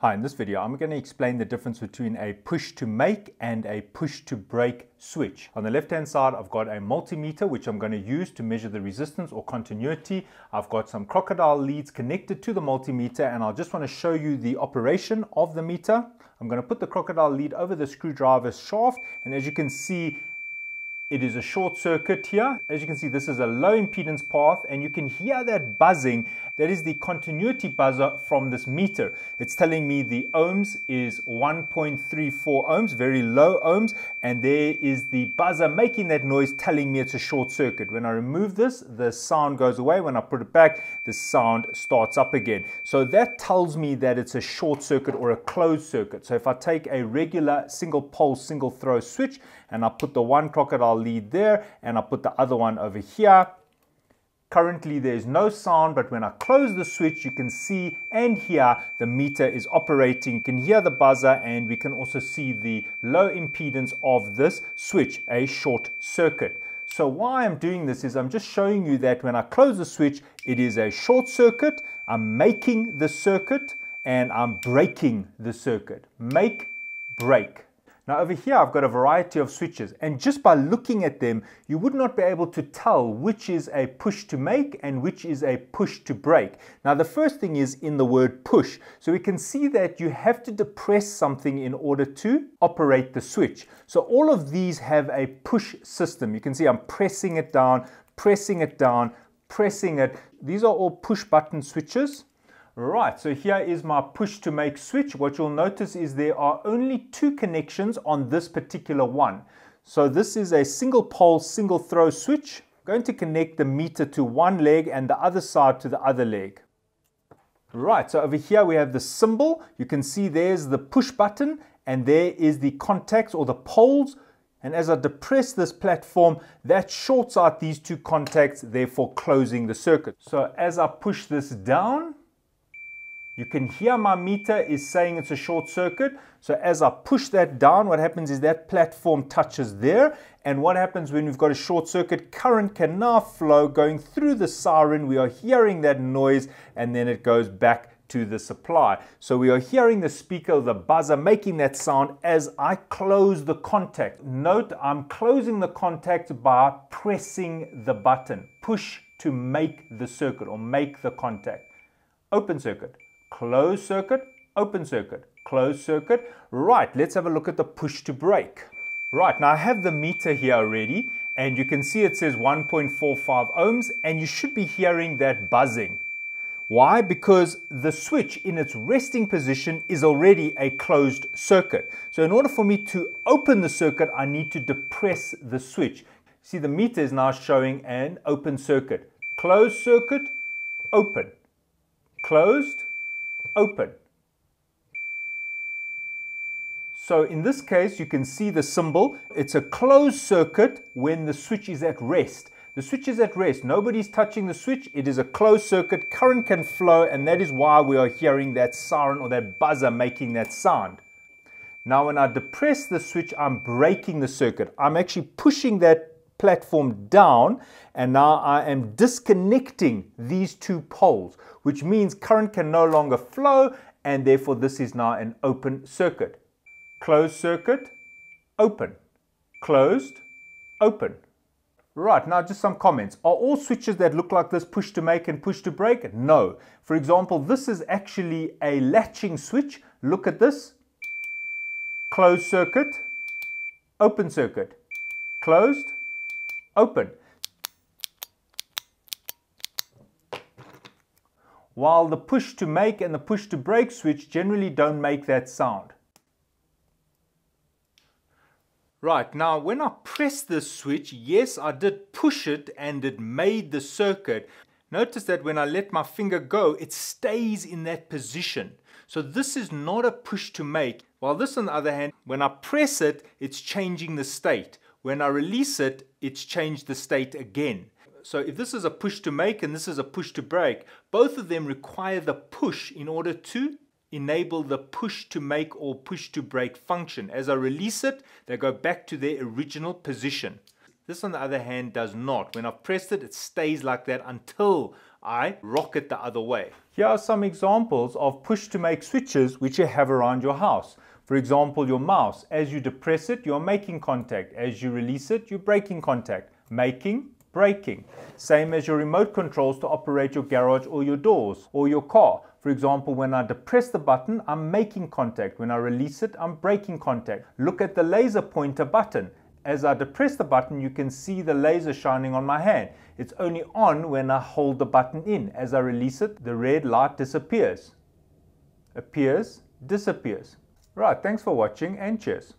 Hi, in this video I'm going to explain the difference between a push to make and a push to break switch. On the left hand side I've got a multimeter which I'm going to use to measure the resistance or continuity. I've got some crocodile leads connected to the multimeter and I just want to show you the operation of the meter. I'm going to put the crocodile lead over the screwdriver shaft and as you can see it is a short circuit here. As you can see, this is a low impedance path and you can hear that buzzing. That is the continuity buzzer from this meter. It's telling me the ohms is 1.34 ohms, very low ohms. And there is the buzzer making that noise telling me it's a short circuit. When I remove this, the sound goes away. When I put it back, the sound starts up again. So that tells me that it's a short circuit or a closed circuit. So if I take a regular single pole, single throw switch and I put the one crocodile lead there and I'll put the other one over here. Currently there's no sound, but when I close the switch, you can see and hear the meter is operating. You can hear the buzzer and we can also see the low impedance of this switch, a short circuit. So why I'm doing this is I'm just showing you that when I close the switch, it is a short circuit. I'm making the circuit and I'm breaking the circuit. Make, break. Now over here I've got a variety of switches and just by looking at them you would not be able to tell which is a push to make and which is a push to break. Now the first thing is in the word push. So we can see that you have to depress something in order to operate the switch. So all of these have a push system. You can see I'm pressing it down, pressing it down, pressing it. These are all push button switches. Right, so here is my push to make switch. What you'll notice is there are only two connections on this particular one. So this is a single pole, single throw switch. I'm going to connect the meter to one leg and the other side to the other leg. Right, so over here we have the symbol. You can see there's the push button and there is the contacts or the poles. And as I depress this platform, that shorts out these two contacts, therefore closing the circuit. So as I push this down, you can hear my meter is saying it's a short circuit. So as I push that down, what happens is that platform touches there. And what happens when we've got a short circuit, current can now flow going through the siren. We are hearing that noise and then it goes back to the supply. So we are hearing the speaker, the buzzer making that sound as I close the contact. Note I'm closing the contact by pressing the button. Push to make the circuit or make the contact. Open circuit closed circuit, open circuit, closed circuit. Right, let's have a look at the push to break. Right, now I have the meter here already and you can see it says 1.45 ohms and you should be hearing that buzzing. Why? Because the switch in its resting position is already a closed circuit. So in order for me to open the circuit, I need to depress the switch. See the meter is now showing an open circuit. Closed circuit, open. Closed, open. So in this case, you can see the symbol. It's a closed circuit when the switch is at rest. The switch is at rest. Nobody's touching the switch. It is a closed circuit. Current can flow, and that is why we are hearing that siren or that buzzer making that sound. Now, when I depress the switch, I'm breaking the circuit. I'm actually pushing that platform down and now I am disconnecting these two poles which means current can no longer flow and therefore this is now an open circuit. Closed circuit, open. Closed, open. Right, now just some comments. Are all switches that look like this push to make and push to break? No. For example, this is actually a latching switch. Look at this. Closed circuit, open circuit. Closed, open. While the push to make and the push to break switch generally don't make that sound. Right, now when I press this switch, yes, I did push it and it made the circuit. Notice that when I let my finger go, it stays in that position. So this is not a push to make. While this on the other hand, when I press it, it's changing the state. When I release it, it's changed the state again. So if this is a push to make and this is a push to break, both of them require the push in order to enable the push to make or push to break function. As I release it, they go back to their original position. This on the other hand does not. When I've pressed it, it stays like that until I rock it the other way. Here are some examples of push to make switches which you have around your house. For example, your mouse, as you depress it, you're making contact. As you release it, you're breaking contact. Making, breaking. Same as your remote controls to operate your garage or your doors or your car. For example, when I depress the button, I'm making contact. When I release it, I'm breaking contact. Look at the laser pointer button. As I depress the button, you can see the laser shining on my hand. It's only on when I hold the button in. As I release it, the red light disappears. Appears, disappears. Right, thanks for watching and cheers.